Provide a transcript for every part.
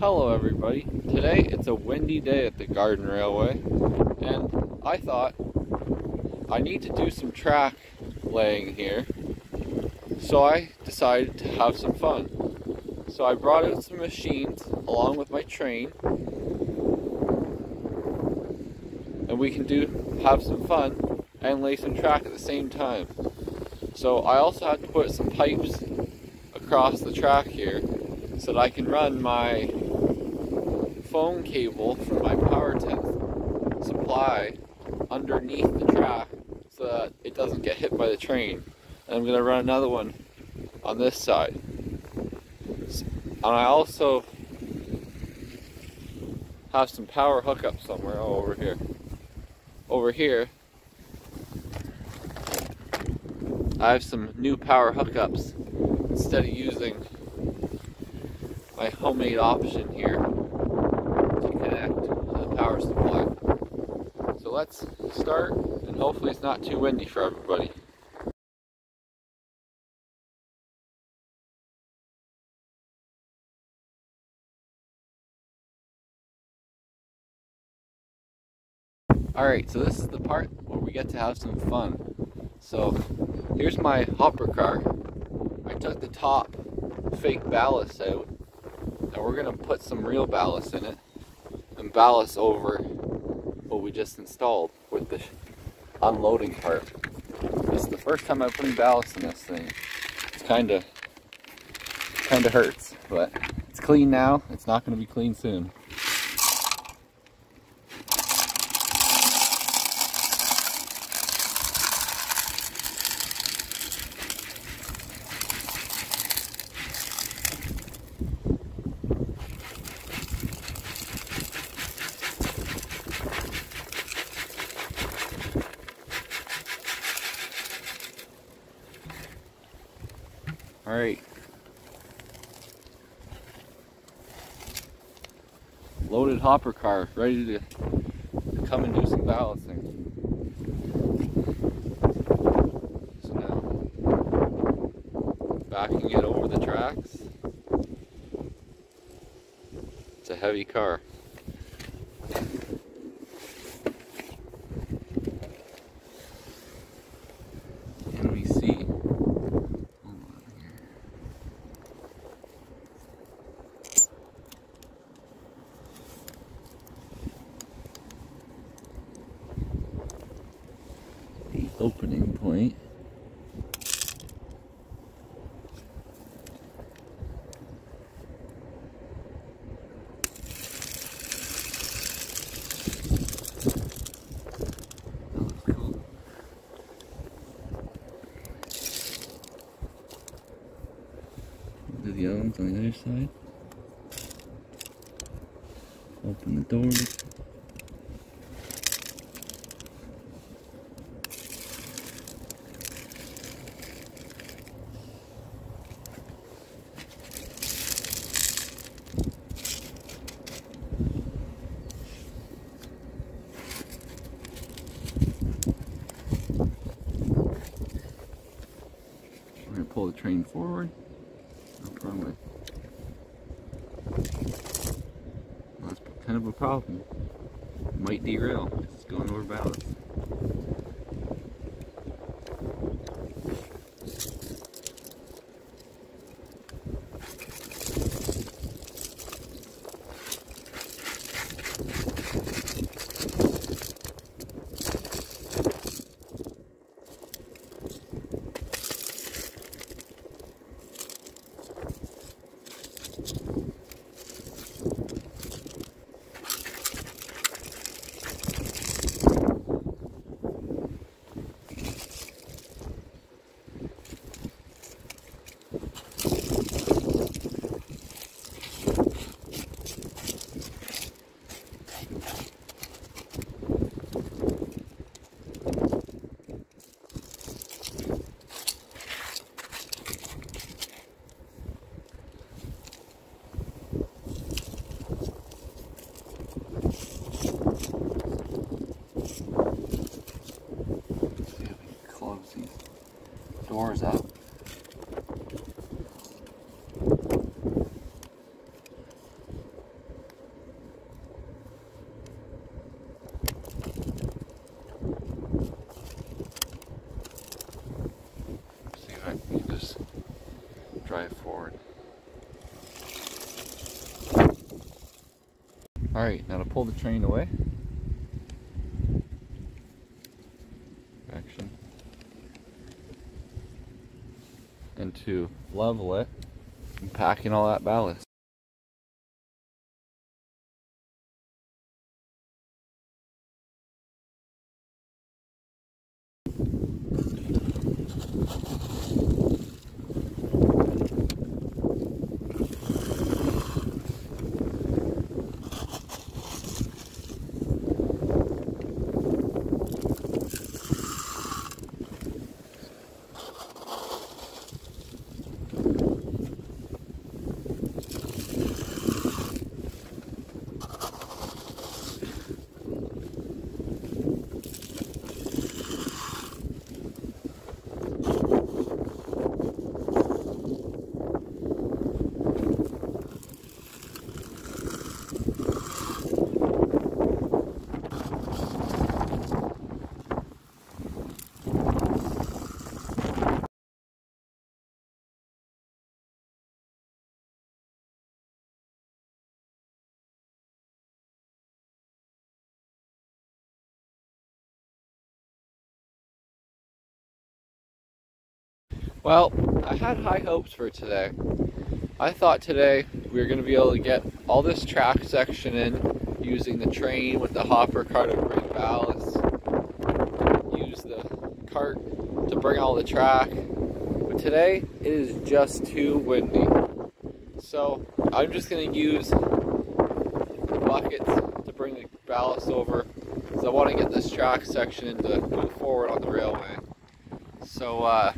Hello everybody. Today it's a windy day at the Garden Railway and I thought I need to do some track laying here so I decided to have some fun. So I brought out some machines along with my train and we can do have some fun and lay some track at the same time. So I also had to put some pipes across the track here so that I can run my phone cable from my power tech supply underneath the track so that it doesn't get hit by the train. And I'm going to run another one on this side. And I also have some power hookup somewhere oh, over here. Over here, I have some new power hookups instead of using my homemade option here to connect to the power supply. So let's start and hopefully it's not too windy for everybody. Alright, so this is the part where we get to have some fun. So here's my hopper car. I took the top fake ballast out and we're gonna put some real ballast in it and ballast over what we just installed with the unloading part. This is the first time I'm putting ballast in this thing. It's kinda, kinda hurts, but it's clean now. It's not gonna be clean soon. All right. Loaded hopper car, ready to come and do some ballasting. So now, backing it over the tracks. It's a heavy car. And we see the opening point. Do the ones on the other side. Open the doors. Pull the train forward. Way. Well, that's kind of a problem. Might derail. It's going over ballast. doors up. See if I can just drive forward. Alright, now to pull the train away. And to level it, and packing all that ballast. Well, I had high hopes for today. I thought today we were going to be able to get all this track section in using the train with the hopper cart to bring ballast, use the cart to bring all the track. But today it is just too windy. So I'm just going to use the buckets to bring the ballast over because I want to get this track section to move forward on the railway. So uh,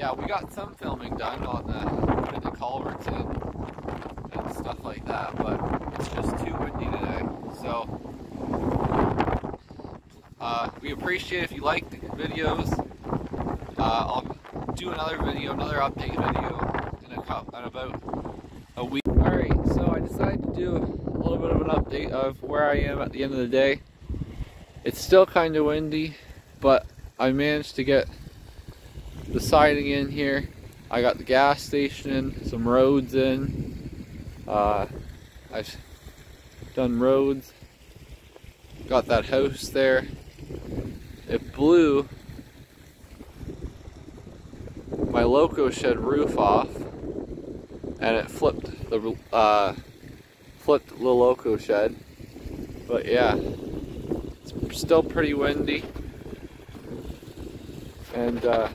yeah, we got some filming done on the putting the culverts in and stuff like that, but it's just too windy today. So uh, we appreciate if you like the videos. Uh, I'll do another video, another update video in, a, in about a week. Alright, so I decided to do a little bit of an update of where I am at the end of the day. It's still kind of windy, but I managed to get the siding in here. I got the gas station some roads in. Uh, I've done roads. Got that house there. It blew my loco shed roof off and it flipped the uh, flipped the loco shed. But yeah, it's still pretty windy. And uh,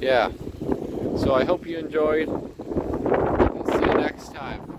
yeah. So I hope you enjoyed. See you next time.